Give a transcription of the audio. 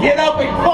get up and